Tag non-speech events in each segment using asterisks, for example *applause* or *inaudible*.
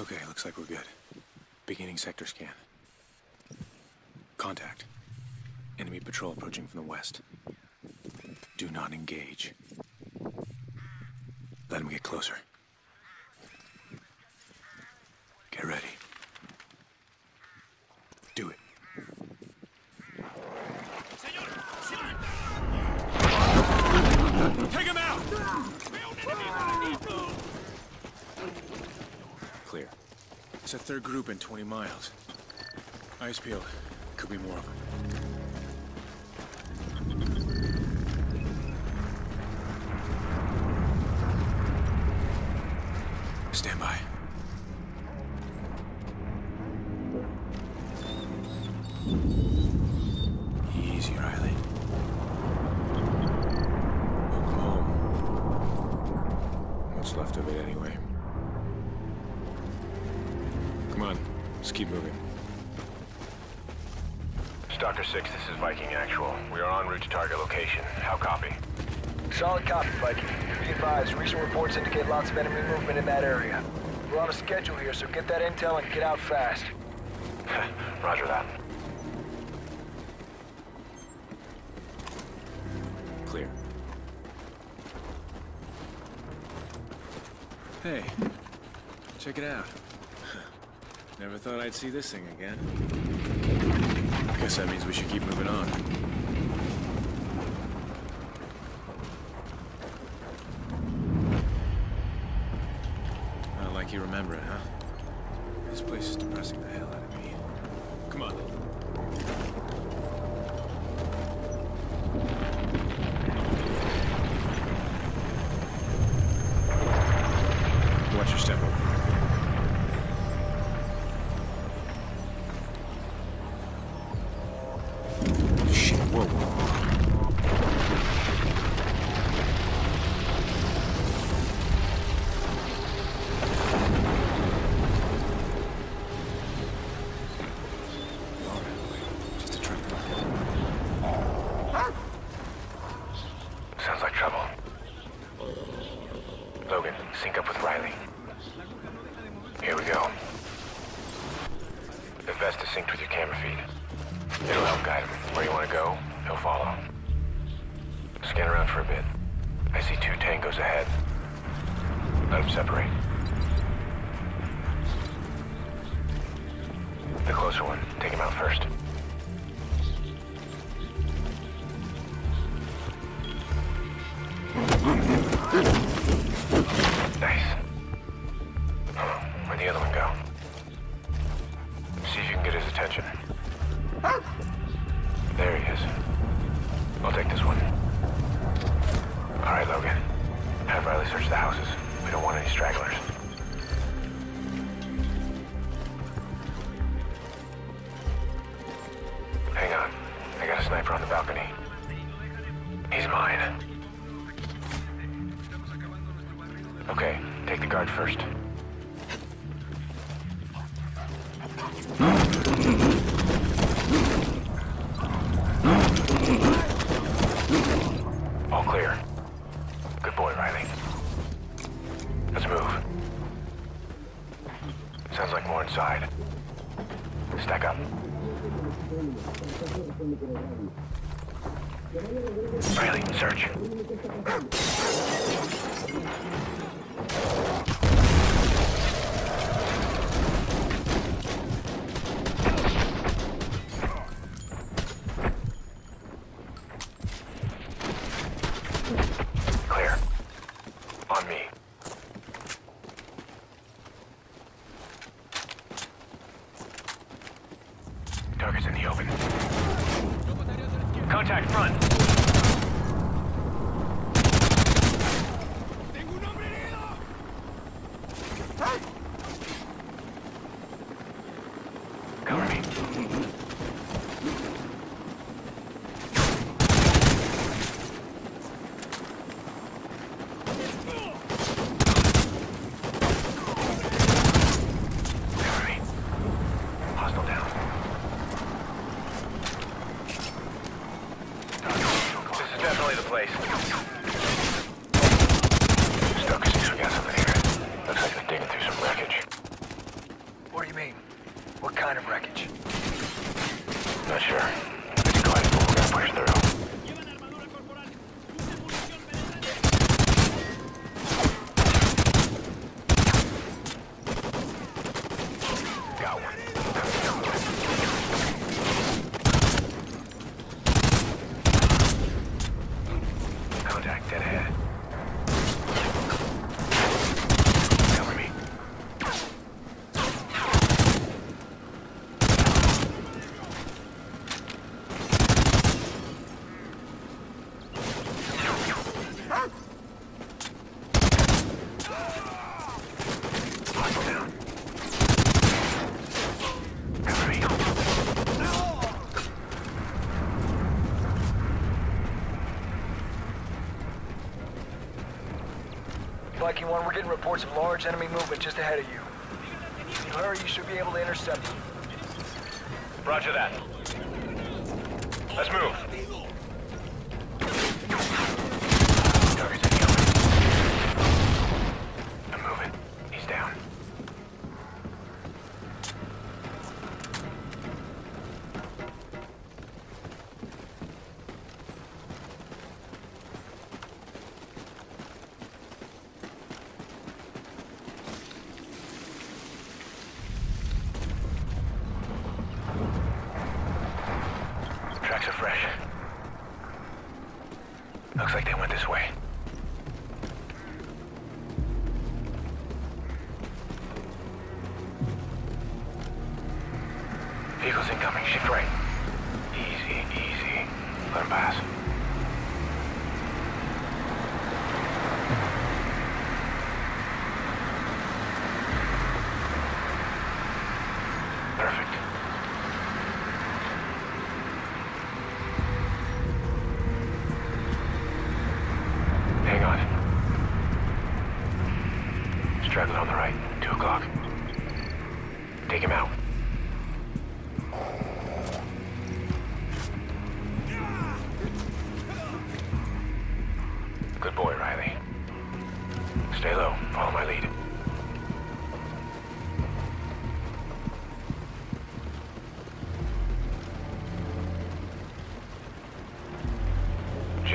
Okay, looks like we're good. Beginning sector scan. Contact. Enemy patrol approaching from the west. Do not engage. Let him get closer. Get ready. Do it. Take him out! Clear. It's a third group in 20 miles. Eyes peeled. Could be more of them. Stand by. Let's keep moving. Stalker 6, this is Viking Actual. We are en route to target location. How copy? Solid copy, Viking. Be advised, recent reports indicate lots of enemy movement in that area. We're on a schedule here, so get that intel and get out fast. *laughs* Roger that. Clear. Hey, check it out. Never thought I'd see this thing again. I Guess that means we should keep moving on. Whoa. Scan around for a bit. I see two tangos ahead. Let them separate. The closer one, take him out first. Have Riley search the houses. We don't want any stragglers. Hang on. I got a sniper on the balcony. Sounds like more inside. Stack up. Riley, search. Clear. On me. Target's in the open. Contact front. place. Viking 1, we're getting reports of large enemy movement just ahead of you. If you hurry, you should be able to intercept them. Roger that. Let's move. Are fresh. Looks like they went this way. Vehicles incoming. Shift right.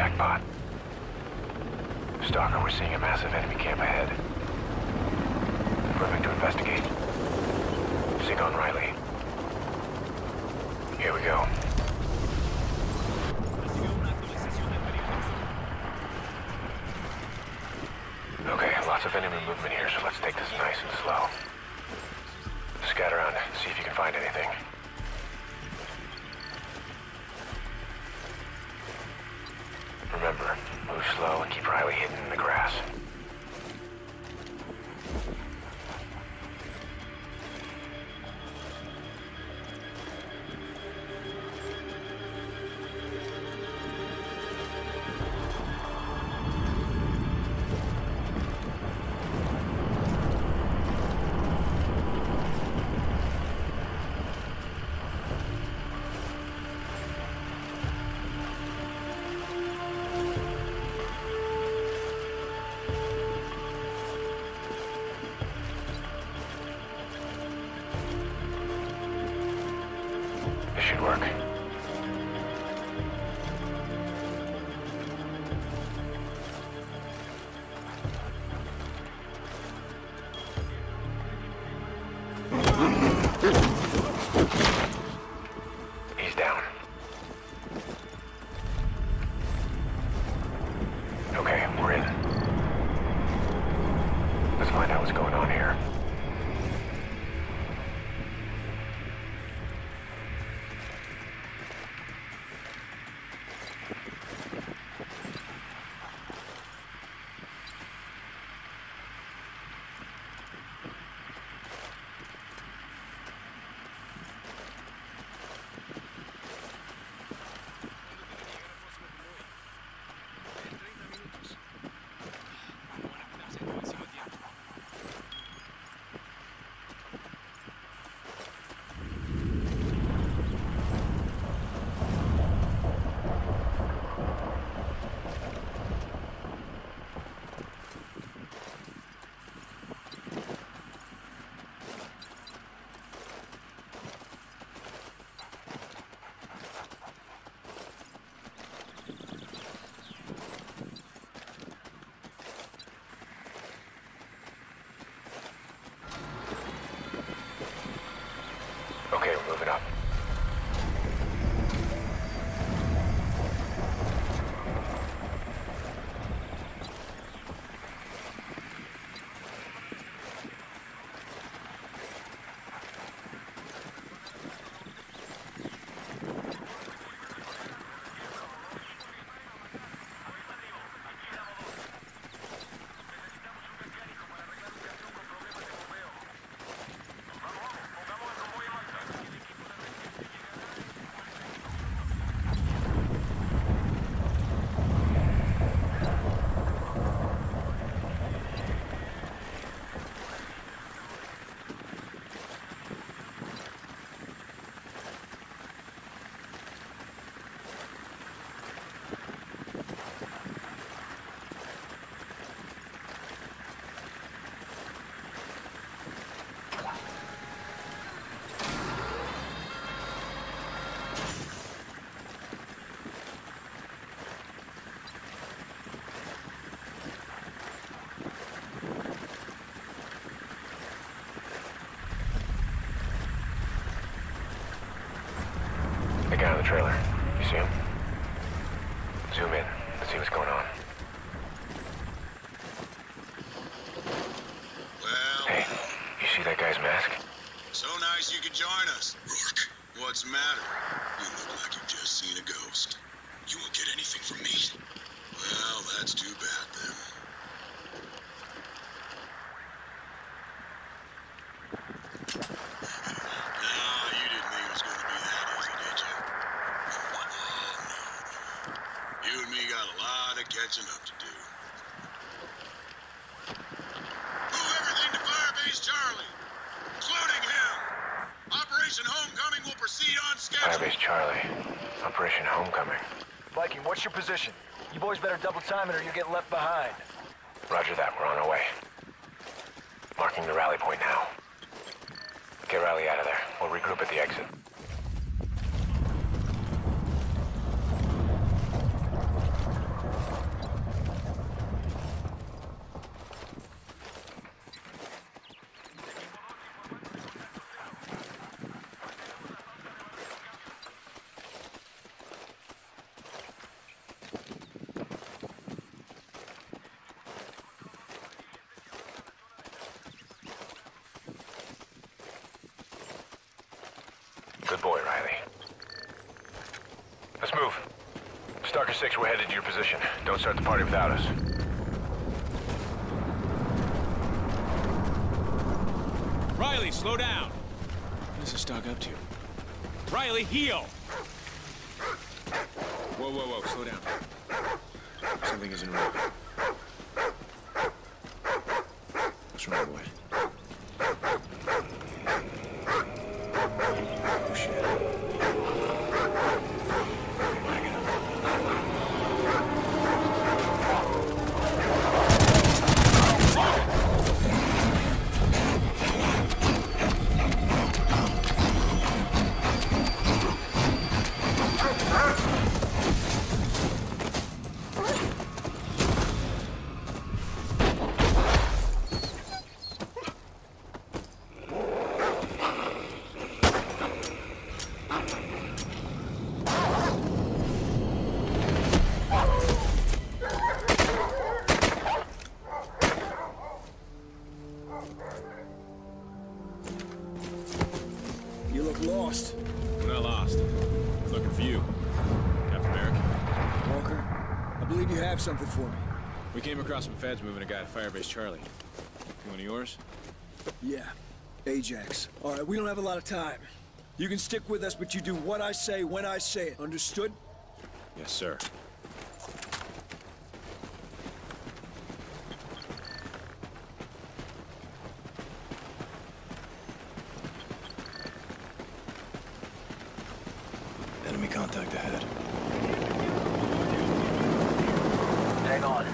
Jackpot. Stalker, we're seeing a massive enemy camp ahead. Perfect to investigate. Sig on Riley. Here we go. Okay, lots of enemy movement here, so let's take this nice and slow. Scout around, see if you can find anything. Slow and keep Riley hidden in the grass. Okay, we're in. The trailer. You see him? Zoom in. Let's see what's going on. Well, Hey, you see that guy's mask? so nice you could join us. Rorke, what's the matter? You look like you've just seen a ghost. You won't get anything from me. Well, that's too bad then. Nah, you didn't think it was going to be that easy, did you? Oh, no. You and me got a lot of catching up to do. Move everything to Firebase Charlie, including him. Operation Homecoming will proceed on schedule. Firebase Charlie. Operation Homecoming. Viking, what's your position? You boys better double time it or you'll get left behind. Roger that. We're on our way. Marking the rally point now. Get Riley out of there. We'll regroup at the exit. Good boy, Riley. Let's move. Stalker 6, we're headed to your position. Don't start the party without us. Riley, slow down. What's this dog up to? Riley, heel! Whoa, whoa, whoa, slow down. Something isn't right. What's wrong, boy? Across some feds moving a guy to Firebase Charlie. You one of yours? Yeah, Ajax. All right, we don't have a lot of time. You can stick with us, but you do what I say when I say it. Understood? Yes, sir. Enemy contact ahead. Hang on.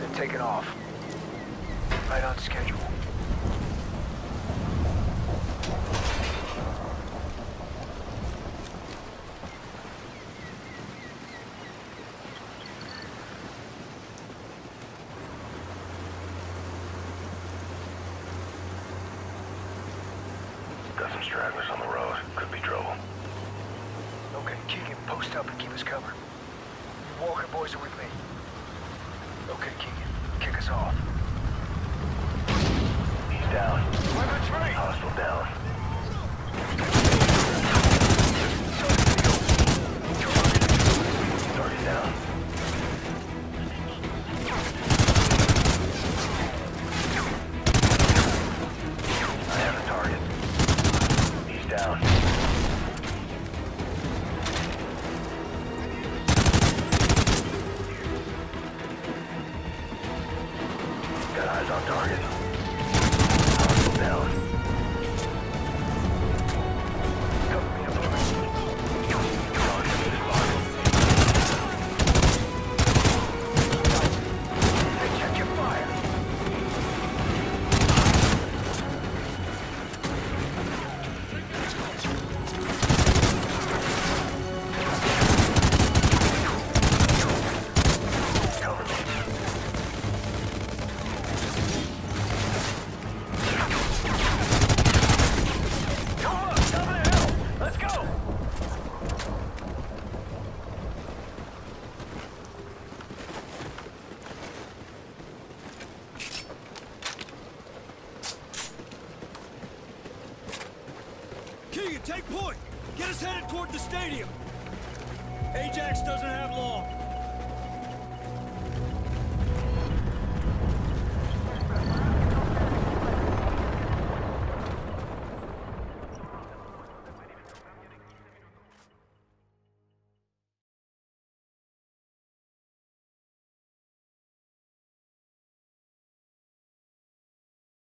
They're taking off. Right on schedule. Got some stragglers on the road. Could be trouble. Okay, Keegan, post up and keep us covered. You Walker boys are with me. Okay, Keegan, kick us off. He's down. Hostile down. Keegan, take point! Get us headed toward the stadium! Ajax doesn't have long.